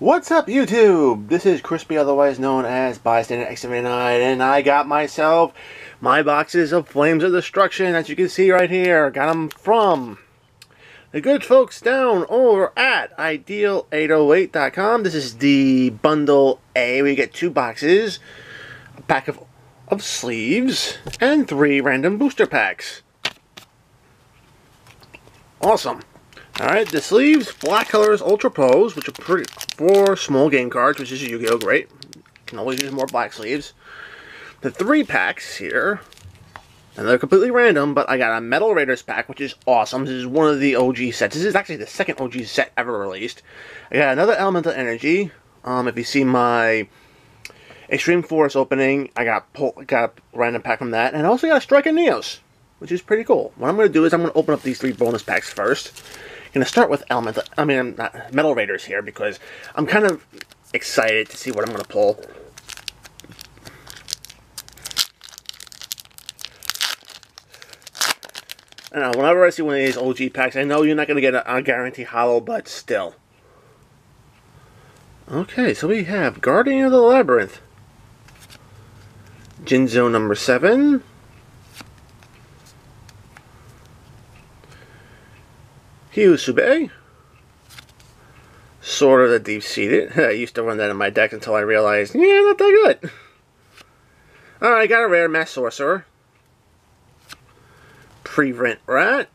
What's up, YouTube? This is Crispy, otherwise known as Bystander X79, and I got myself my boxes of Flames of Destruction, as you can see right here. Got them from the good folks down over at Ideal808.com. This is the Bundle A. We get two boxes, a pack of, of sleeves, and three random booster packs. Awesome. Alright, the sleeves, Black Colors Ultra Pros, which are pretty four small game cards, which is Yu-Gi-Oh! Great. Can always use more black sleeves. The three packs here, and they're completely random, but I got a Metal Raiders pack, which is awesome. This is one of the OG sets. This is actually the second OG set ever released. I got another Elemental Energy. Um, if you see my Extreme Force opening, I got got a random pack from that, and I also got a Striking Neos, which is pretty cool. What I'm going to do is I'm going to open up these three bonus packs first going to start with Elemental, I mean, I'm not Metal Raiders here because I'm kind of excited to see what I'm going to pull. I know, uh, whenever I see one of these OG packs, I know you're not going to get a, a guarantee hollow, but still. Okay, so we have Guardian of the Labyrinth. Jinzo number 7. Hyosube. Sword of the deep-seated. I used to run that in my deck until I realized, yeah, not that good. Alright, I got a rare Mass Sorcerer. Prevent Rat.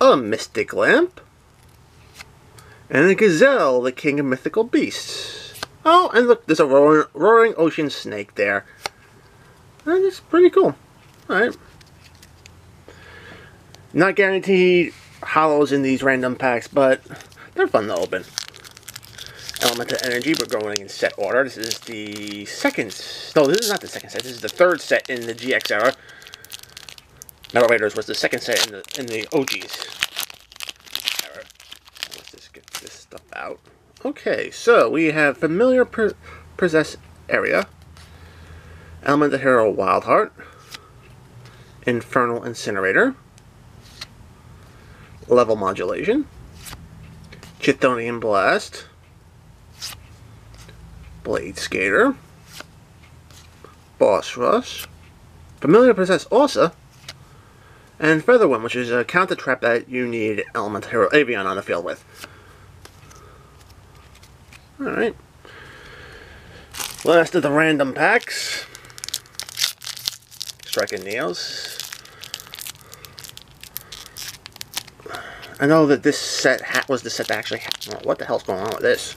A Mystic Lamp. And a Gazelle, the King of Mythical Beasts. Oh, and look, there's a roaring, roaring Ocean Snake there. That's pretty cool. Alright. Not guaranteed hollows in these random packs, but they're fun to open. Elemental Energy, we're going in set order. This is the second... No, this is not the second set. This is the third set in the GX era. Metal Raiders was the second set in the in the OGs. Let's just get this stuff out. Okay, so we have Familiar Possess Area. Elemental Hero Wildheart. Infernal Incinerator level modulation, Chthonian Blast, Blade Skater, Boss Rush, Familiar Possess Orsa, and Featherwind, which is a counter trap that you need Element Hero Avian on the field with. Alright. Last of the random packs. Striking Neos. I know that this set was the set that actually well, oh, what the hell's going on with this?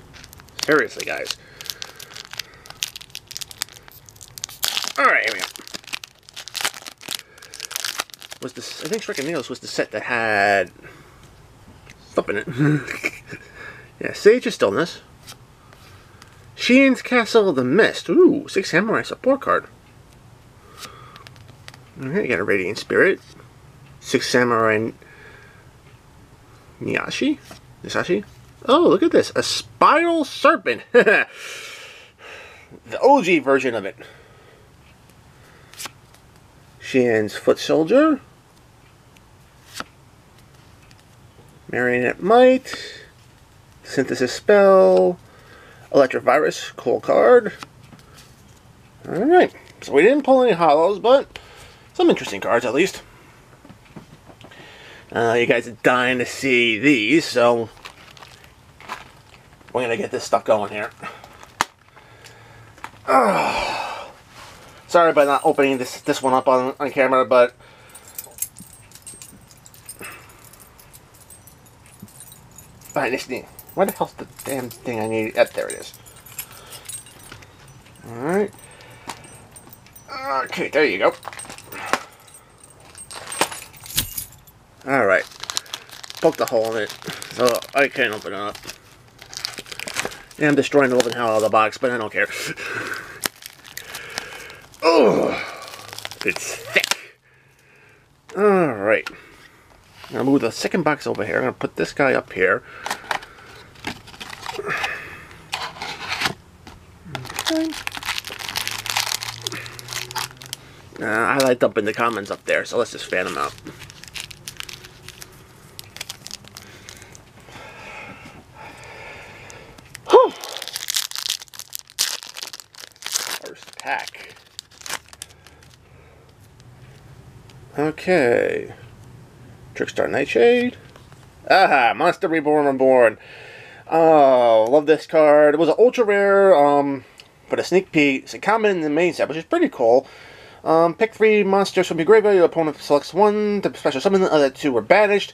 Seriously, guys. Alright, here we go. Was this I think Striking Neos was the set that had stuff in it. yeah, Sage of Stillness. Sheen's Castle of the Mist. Ooh, six samurai support card. Alright, you got a Radiant Spirit. Six samurai Niashi? Nisashi? Oh, look at this. A spiral serpent. the OG version of it. Shan's foot soldier. Marionette Mite. Synthesis Spell. Electrovirus. Cool card. Alright. So we didn't pull any hollows, but some interesting cards at least. Uh, you guys are dying to see these, so we're going to get this stuff going here. Oh. Sorry about not opening this this one up on, on camera, but Alright, this thing. Where the hell's the damn thing I need? Yep, there it is. Alright. Okay, there you go. Alright. Poked a hole in it, so I can't open it up. Yeah, I'm destroying the living hell out of the box, but I don't care. oh, it's thick. Alright. I'm going to move the second box over here. I'm going to put this guy up here. Okay. Uh, I like dumping the comments up there, so let's just fan them out. pack. Okay. Trickstar Nightshade. Aha! Monster Reborn Reborn. Oh, love this card. It was an ultra rare, um, but a sneak peek. It's a common in the main set, which is pretty cool. Um, pick three monsters from your graveyard. Your opponent selects one to special summon. The other two were banished.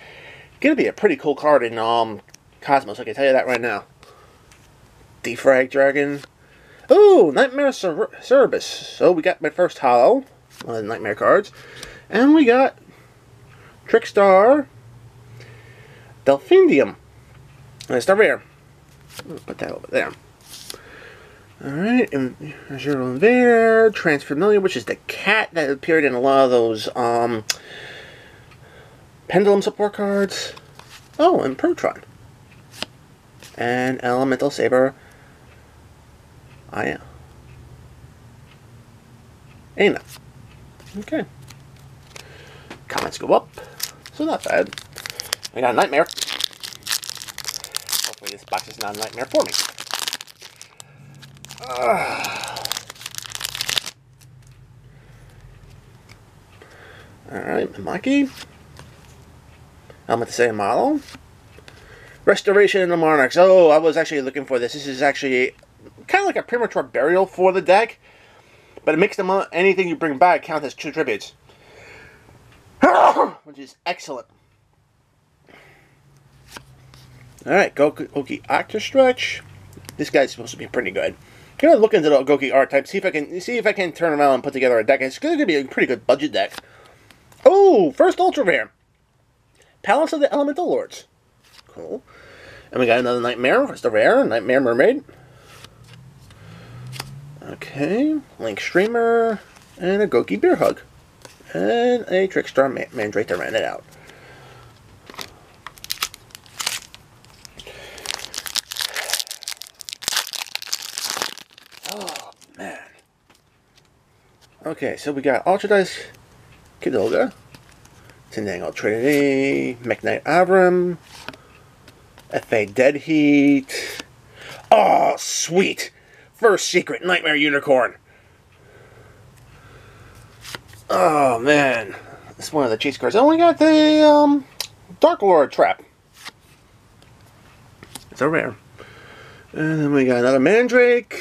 Gonna be a pretty cool card in um Cosmos. I can tell you that right now. Defrag Dragon. Ooh, Knightmare Cer Cerberus. So we got my first hollow, Knightmare cards, and we got Trickstar Delphinium. That's the rare. Put that over there. Alright, Azure Invader, Transfamiliar, which is the cat that appeared in a lot of those um, Pendulum support cards. Oh, and Protron. And Elemental Saber. I am. Aina. Okay. Comments go up. So not bad. I got a nightmare. Hopefully this box is not a nightmare for me. Ah. Alright, Maki. I'm going to say model. Restoration of the Monarchs. Oh, I was actually looking for this. This is actually kind of like a premature burial for the deck. But it makes them uh, anything you bring back count as two tributes. Which is excellent. Alright, Goki Octa Stretch. This guy's supposed to be pretty good. Gonna look into the Goki archetype, see if I can see if I can turn around and put together a deck. It's gonna be a pretty good budget deck. Oh, first ultra rare. Palace of the Elemental Lords. Cool. And we got another Knightmare, first a rare, Knightmare Mermaid. Okay, Link Streamer, and a Goki Bear Hug. And a Trickstar Man Mandrake to round it out. Oh, man. Okay, so we got Ultra Dice Kidolga, Tindangle Trinity, Mekk-Knight Avram, FA Dead Heat. Oh, sweet! First Secret Knightmare Unicorn. Oh, man. This is one of the chase cards. I only got the um, Dark Lord Trap. It's a rare. And then we got another Mandrake,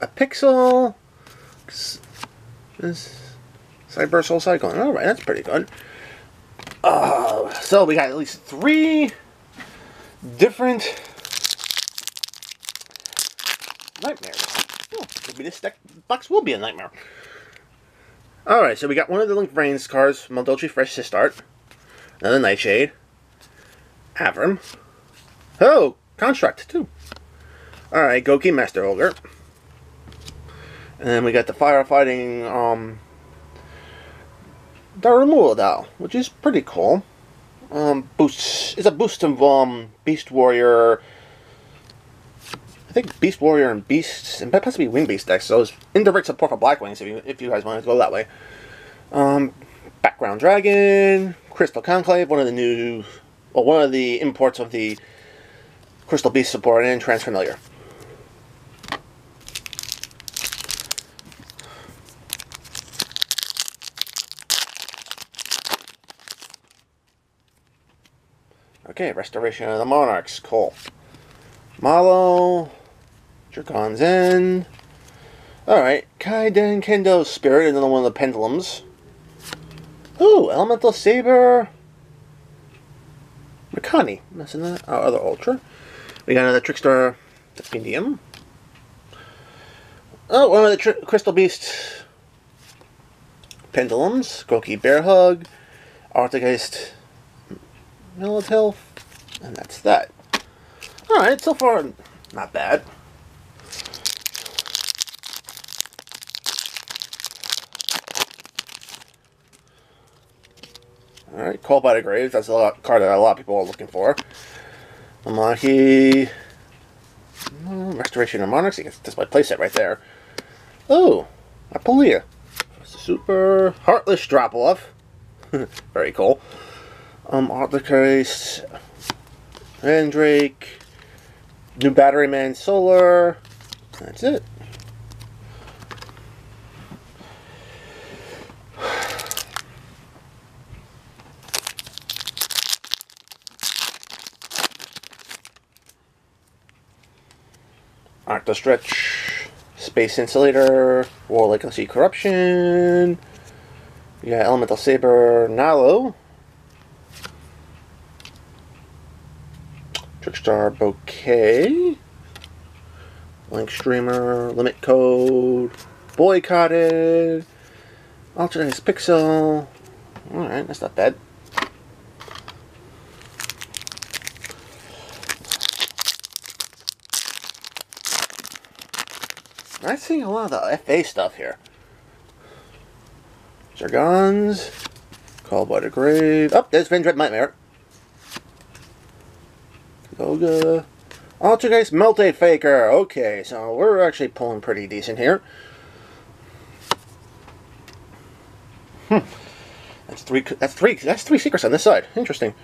a Pixel, this Cyber Soul Cyclone. Alright, that's pretty good. Uh, so we got at least three different nightmares. Oh, maybe this deck box will be a nightmare. Alright, so we got one of the Link Vrains cards, Muldulchi Fresh to start. Another Nightshade. Avram. Oh, Construct, too. Alright, Goki Master Ogre. And then we got the firefighting um, Darumula which is pretty cool. Um, boosts it's a boost of um, Beast Warrior. I think Beast Warrior and Beast and possibly Wing Beast decks. So it's indirect support for Black Wings if you if you guys want to go that way. Um, Background Dragon, Crystal Conclave, one of the new, well, one of the imports of the Crystal Beast support, and Transfamiliar. Okay, Restoration of the Monarchs. Cool. Malo. Dragon's End. Alright, Kaiden Kendo Spirit, another one of the pendulums. Ooh, Elemental Saber. Makani. That's another our other Ultra. We got another Trickstar Defendium. Oh, one of the Crystal Beast Pendulums. Goki Bear Hug. Artigeist Militel and that's that. Alright, so far, not bad. Alright, Call by the Graves. That's a lot, card that a lot of people are looking for. Amahi. Restoration of Monarchs. That's my playset right there. Oh, Apulia. Super Heartless Drop Off. Very cool. Um, Articase. Mandrake, New Battery Man Solar. That's it. Arcta Stretch, Space Insulator, Warlike Sea Corruption, yeah, Elemental Saber, Nalo, Trickstar Bouquet. Link Streamer, Limit Code, Boycotted, Alternate Pixel. Alright, that's not bad. I'm seeing a lot of the FA stuff here. Jargons, Called by the Grave. Oh, there's Vendread Nightmare. Goga. Altergeist Multifaker. Okay, so we're actually pulling pretty decent here. Hmm. That's three. That's three. That's three secrets on this side. Interesting.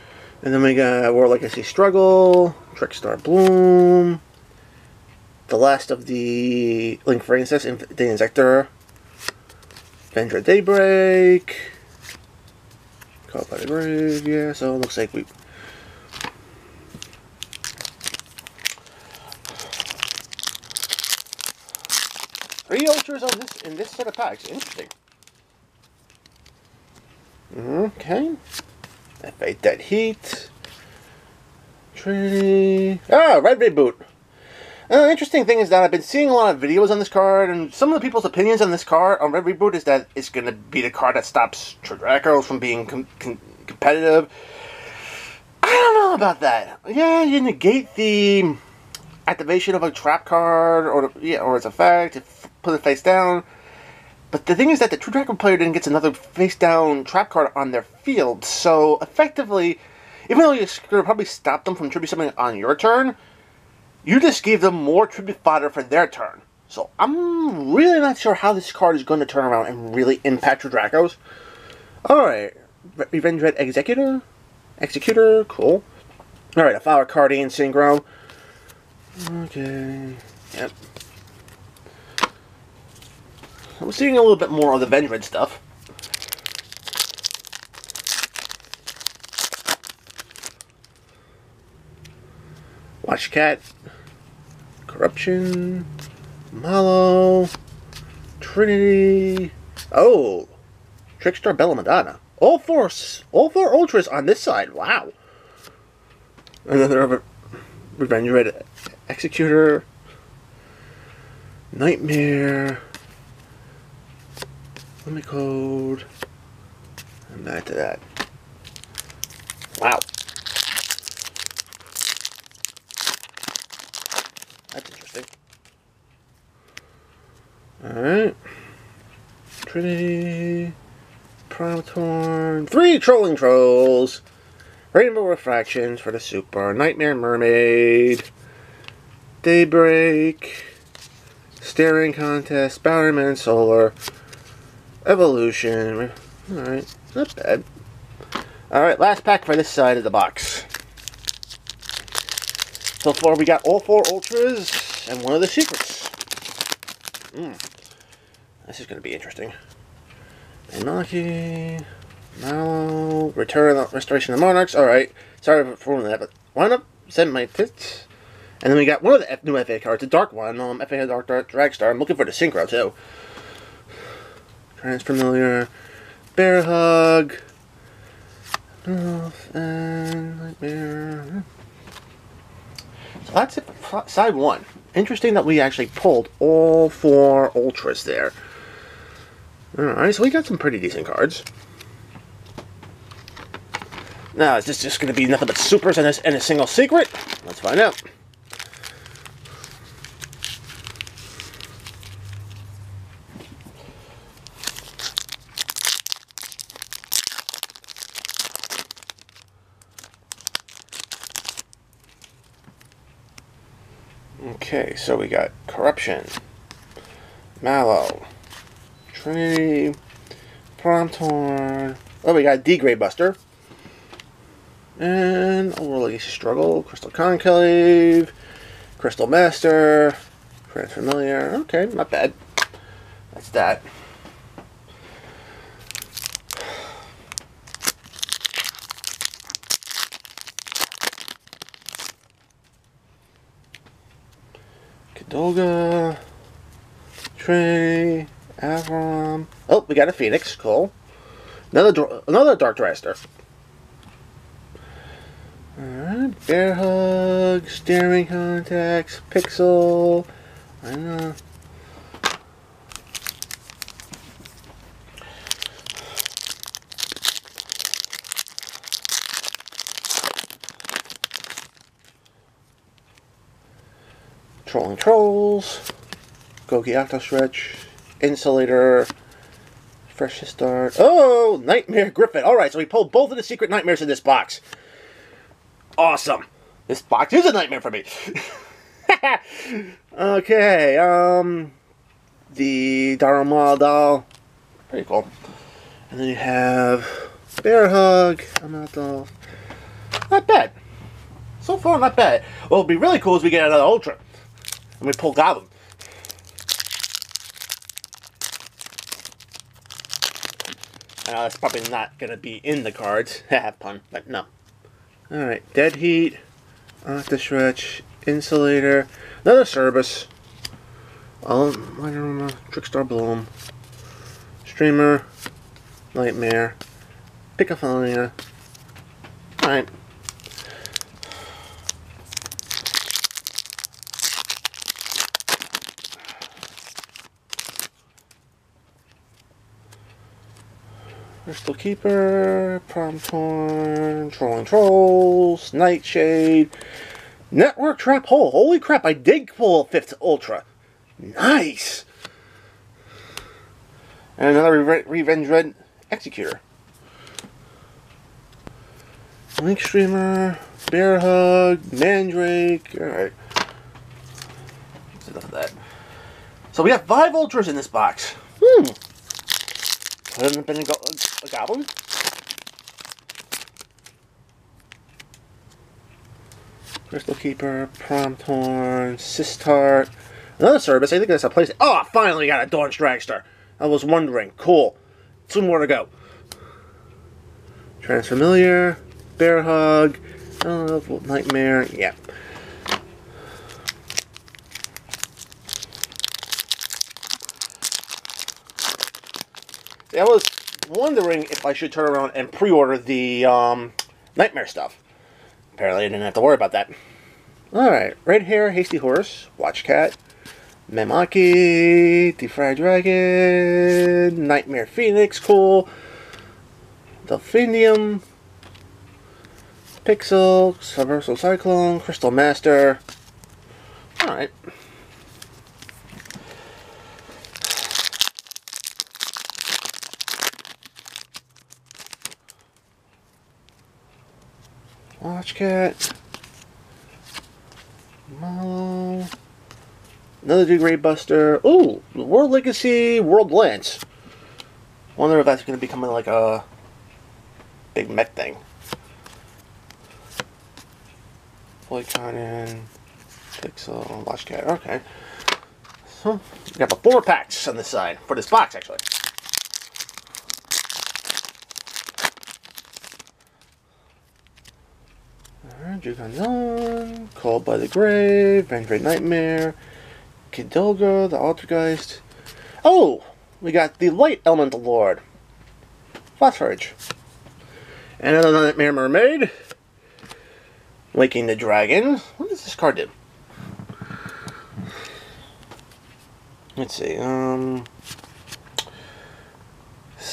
And then we got War Legacy Struggle, Trickstar Bloom, the last of the Link for Incest, the Insector, Vendread Daybreak, Called by the Grave. Yeah, so it looks like we Three ultras on this in this set of packs. Interesting. Okay. FA Dead Heat. Trinity. Ah, Red Reboot. Uh, interesting thing is that I've been seeing a lot of videos on this card, and some of the people's opinions on this card on Red Reboot is that it's going to be the card that stops Dracos from being com com competitive. I don't know about that. Yeah, you negate the activation of a trap card or yeah, or its effect put it face down. But the thing is that the True Dragon player then gets another face down trap card on their field. So effectively, even though going to probably stop them from tribute something on your turn, you just gave them more tribute fodder for their turn. So I'm really not sure how this card is going to turn around and really impact your Dracos. Alright, Revendread Executor? Executor, cool. Alright, a Flower Cardian Synchro. Okay, yep. I'm seeing a little bit more of the Vendred stuff. Watch Cat, Corruption, Malo, Trinity. Oh, Trickstar Bella Madonna. All four, all four ultras on this side. Wow. Another Revendread Executor, Knightmare. Let me code. And back to that. Wow. That's interesting. Alright. Trinity. Promotorn. Three trolling trolls. Rainbow Refractions for the Super. Knightmare Mermaid. Daybreak. Staring Contest. Bowerman Solar. Evolution. Alright, not bad. Alright, last pack for this side of the box. So far we got all four Ultras and one of the secrets. Mm. This is going to be interesting. Inaki, Mallow, Return Restoration of Monarchs. Alright, sorry for that, but why not send my fits? And then we got one of the F new FA cards, a dark one, um, FA Dark, Dark Dragster. I'm looking for the Synchro too. Transfamiliar, Bear Hug, and Knightmare. So that's it side one. Interesting that we actually pulled all four Ultras there. Alright, so we got some pretty decent cards. Now, is this just going to be nothing but supers and a, and a single secret? Let's find out. Okay, so we got Corruption, Mallow, Trinity, Prompthorn. Oh, we got Degrade Buster. And Overly Struggle, Crystal Conclave, Crystal Master, Friend Familiar. Okay, not bad. That's that. Kidolga, Trey, Avram. Oh, we got a Phoenix. Cool. Another another Dark Dragster. Alright, Bear Hug, Steering Contacts, Pixel. I know. Trolling Trolls, Goki Octo Stretch, Insulator, Fresh Start. Oh, Knightmare Gryphon. Alright, so we pulled both of the secret nightmares in this box. Awesome. This box is a nightmare for me. okay, um, the Daruma doll. Pretty cool. And then you have Bear Hug, Amato. Not bad. So far, not bad. What would be really cool is we get another Ultra. And we pull Goblin. I know that's probably not going to be in the cards. Have pun, but no. Alright, Dead Heat, Octa Stretch, Insulator, another Service. Um, I don't know, Trickstar Bloom, Streamer, Knightmare, Picophonia. Alright. Crystal Keeper, Prompthorn, Trolling Trolls, Nightshade, Network Trap Hole. Holy crap, I did pull a 5th Ultra. Nice! And another Re Revendread Executor. Link Streamer, Bear Hug, Mandrake. Alright. That's enough of that. So we have five Ultras in this box. Hmm. Couldn't have been a, go a goblin? Crystal Keeper, Prompthorn, Sistart. Another service. I think that's a place. Oh, finally got a Dawn's Dragster. I was wondering. Cool. Two more to go. Transfamiliar, Bear Hug, uh, Knightmare. Yeah. I was wondering if I should turn around and pre-order the um, Knightmare stuff. Apparently I didn't have to worry about that. Alright, Red Hair, Hasty Horse, Watch Cat, Memaki, Defrag Dragon, Knightmare Phoenix, cool, Delphinium, Pixel, Subversal Cyclone, Crystal Master. Alright. Watch Cat. Another Degrade Buster. Ooh, World Legacy World Lance. Wonder if that's going to become like a big mech thing. Floyd Conan, Pixel, Watch Cat. Okay. So, we got the four packs on this side for this box, actually. Jugon Called by the Grave, Vanguard Nightmare, Kidolga, the Altergeist. Oh! We got the Light Elemental Lord. Phosphorage. And another Knightmare Mermaid. Waking the Dragon. What does this card do? Let's see, um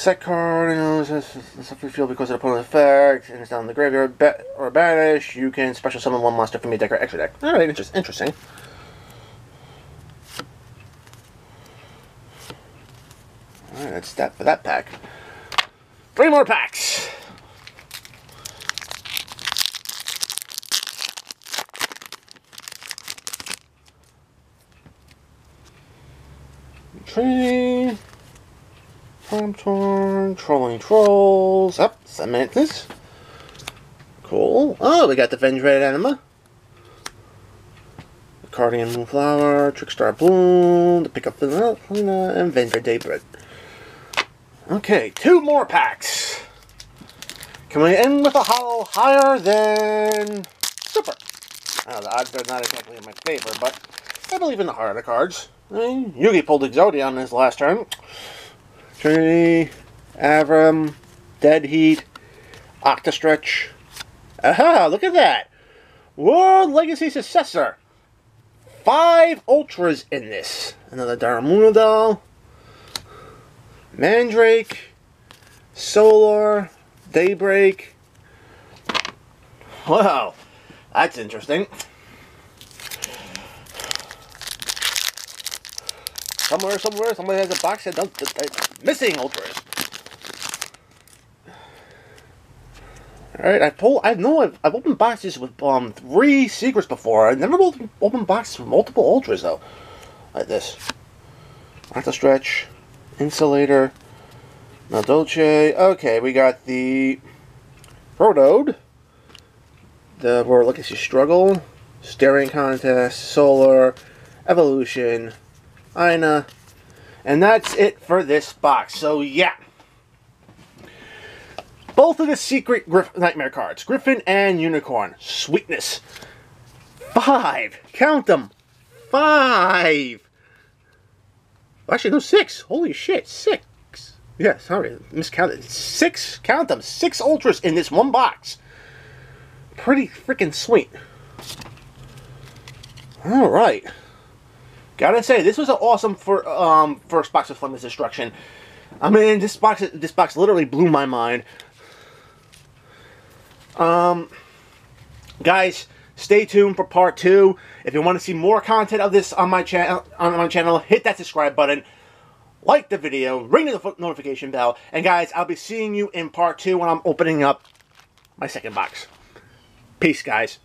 set card, you know, if you feel because of the opponent effect, and it's down in the graveyard ba or banish, you can special summon one monster from your deck or extra deck. Alright, interesting. interesting. Alright, that's that for that pack. Three more packs! Tree. Farm Torn, Trolling Trolls. Up, oh, Cementus. Cool. Oh, we got the Vendread Anima. Cardian Moonflower, Trickstar Bloom, the Pickup Vanilla, uh, and Venge Daybread. Okay, two more packs. Can we end with a hollow higher than Super? Know the odds are not exactly in my favor, but I believe in the heart of cards. I mean, Yugi pulled Exodia on his last turn. Trinity, Avram, Dead Heat, Octastretch. Aha, look at that! World Legacy Succession. Five Ultras in this. Another Daramuna doll. Mandrake. Solar. Daybreak. Wow, that's interesting. Somewhere, somewhere, somebody has a box that does that, missing ultras. All right, I pulled. I know I've, I've opened boxes with um three secrets before. I've never opened, boxes with multiple ultras though, like this. Octastretch, Insulator, Dolce. Okay, we got the Rodode, the World Legacy Struggle, Staring Contest, Solar, Evolution, Ina, uh, and that's it for this box. So yeah, both of the secret Grif Knightmare cards, Gryphon and Unicorn, sweetness. Five, count them, five. Actually, no, six. Holy shit, six. Yeah, sorry, miscounted. Six, count them, six ultras in this one box. Pretty freaking sweet. All right. Gotta say, this was an awesome for um, first box of Flames of Destruction. I mean, this box this box literally blew my mind. Um, guys, stay tuned for part two. If you want to see more content of this on my channel, on my channel, hit that subscribe button, like the video, ring the notification bell, and guys, I'll be seeing you in part two when I'm opening up my second box. Peace, guys.